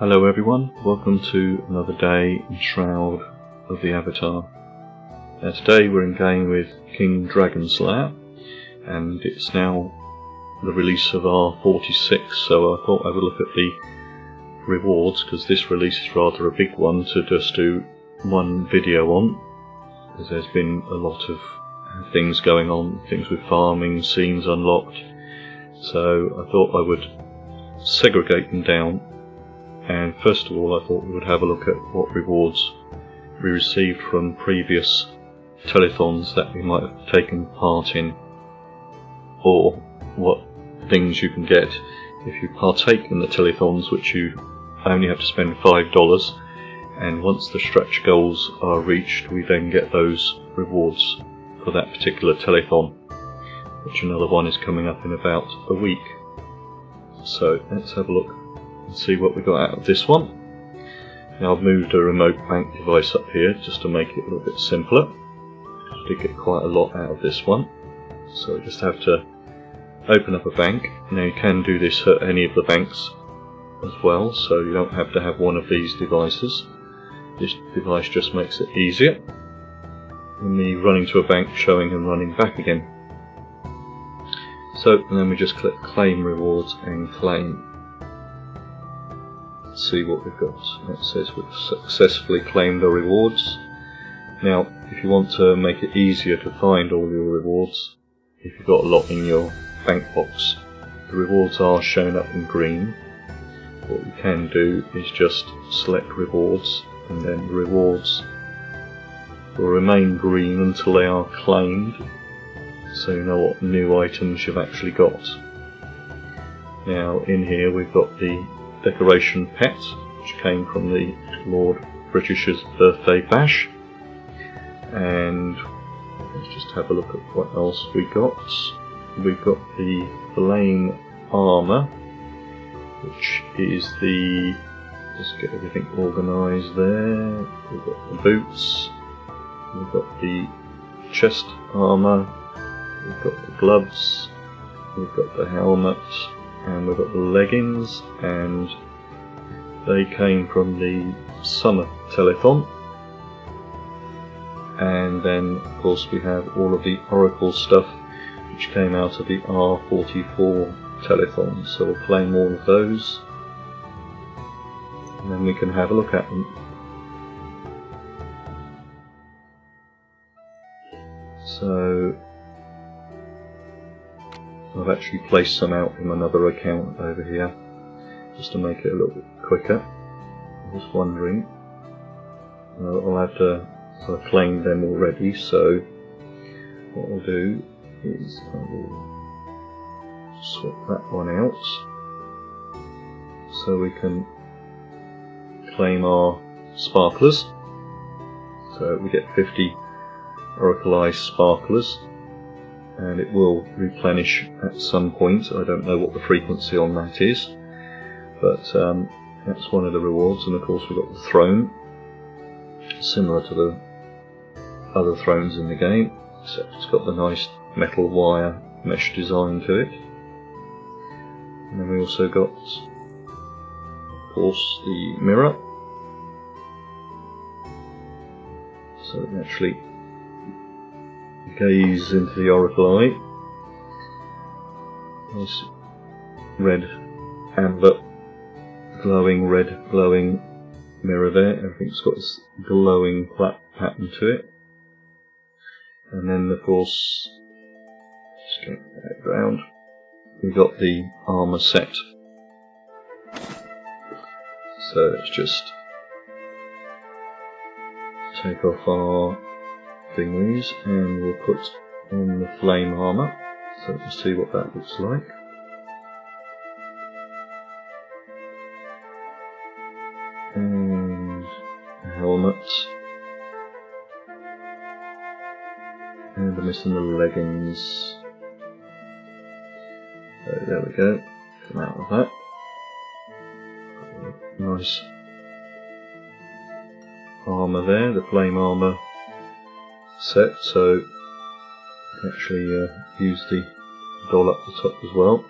Hello everyone, welcome to another day in Shroud of the Avatar. Now today we're in game with King Dragon Slayer and it's now the release of R46 so I thought I would look at the rewards because this release is rather a big one to just do one video on because there's been a lot of things going on, things with farming, scenes unlocked so I thought I would segregate them down and first of all I thought we would have a look at what rewards we received from previous telethons that we might have taken part in or what things you can get if you partake in the telethons which you only have to spend $5 and once the stretch goals are reached we then get those rewards for that particular telethon which another one is coming up in about a week. So let's have a look see what we got out of this one. Now I've moved a remote bank device up here just to make it a little bit simpler. I did get quite a lot out of this one. So I just have to open up a bank. Now you can do this at any of the banks as well, so you don't have to have one of these devices. This device just makes it easier. And me running to a bank, showing and running back again. So, and then we just click claim rewards and claim see what we've got. It says we've successfully claimed the rewards. Now, if you want to make it easier to find all your rewards, if you've got a lot in your bank box, the rewards are shown up in green. What you can do is just select rewards and then the rewards will remain green until they are claimed so you know what new items you've actually got. Now in here we've got the decoration pet, which came from the Lord British's birthday bash. And let's just have a look at what else we got. We've got the flame armour, which is the just get everything organised there. We've got the boots, we've got the chest armour, we've got the gloves, we've got the helmet, and we've got the leggings and they came from the summer telethon. And then of course we have all of the oracle stuff which came out of the R44 telethon. So we'll claim all of those and then we can have a look at them. So I've actually placed some out from another account over here just to make it a little bit quicker. I was wondering. Uh, I'll have to. Claimed them already, so what I'll do is I will swap that one out so we can claim our sparklers. So we get 50 Oracle sparklers and it will replenish at some point. I don't know what the frequency on that is, but um, that's one of the rewards. And of course, we've got the throne, similar to the other thrones in the game, except it's got the nice metal wire mesh design to it. And then we also got, of course, the mirror. So it actually gaze into the oracle eye. Nice red, amber, glowing red, glowing mirror there. Everything's got this glowing pattern to it. And then, of course, just that round. We've got the armour set. So let's just take off our thingies and we'll put on the flame armor so we can see what that looks like. And the helmet. And I'm missing the leggings. So there we go. Come out of that. Nice armour there, the flame armour set, so actually uh, use the doll up the top as well.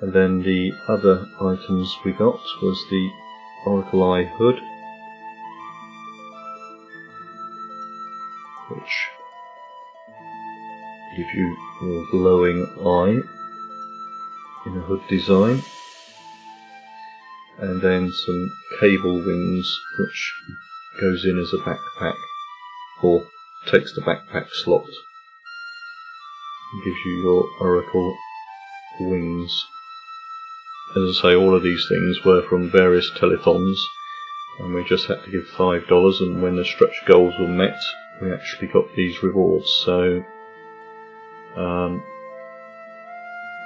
And then the other items we got was the Oracle Eye hood, which gives you a glowing eye in a hood design and then some cable wings which goes in as a backpack or takes the backpack slot gives you your oracle wings. As I say, all of these things were from various telethons and we just had to give five dollars and when the stretch goals were met we actually got these rewards. So um,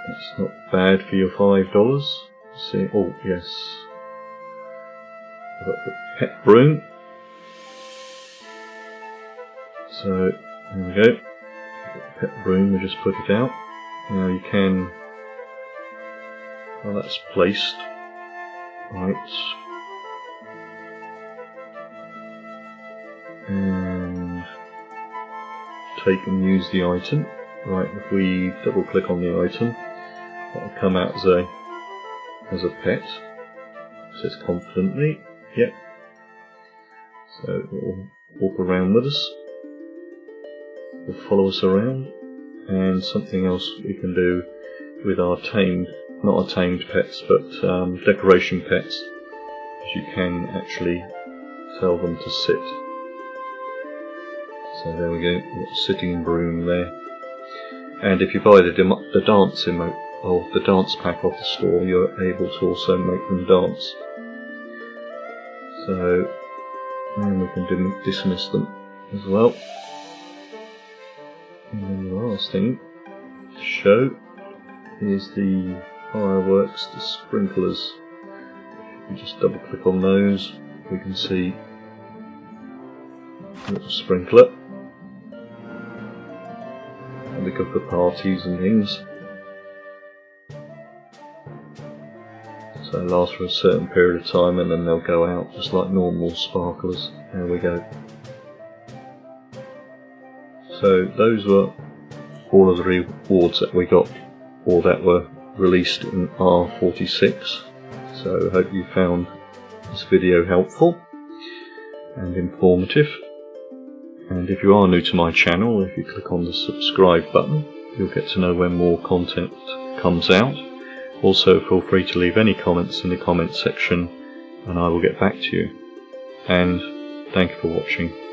that's not bad for your five dollars. See oh yes. I've got the pet broom so there we go. Pet broom we just put it out. Now you can well that's placed. Right and take and use the item. Right if we double click on the item that will come out as a as a pet. It says confidently yep. So it will walk around with us will follow us around and something else we can do with our tamed not our tamed pets but um, decoration pets you can actually tell them to sit so there we go, sitting broom there. And if you buy the, the dance emote or the dance pack off the store, you're able to also make them dance. So, and we can dismiss them as well. To show is the fireworks, the sprinklers. Just double click on those, we can see a little sprinkler and they go for parties and things. So they last for a certain period of time and then they'll go out just like normal sparklers. There we go. So those were all of the rewards that we got or that were released in R46. So I hope you found this video helpful and informative. And if you are new to my channel, if you click on the subscribe button, you'll get to know when more content comes out. Also, feel free to leave any comments in the comments section and I will get back to you. And thank you for watching.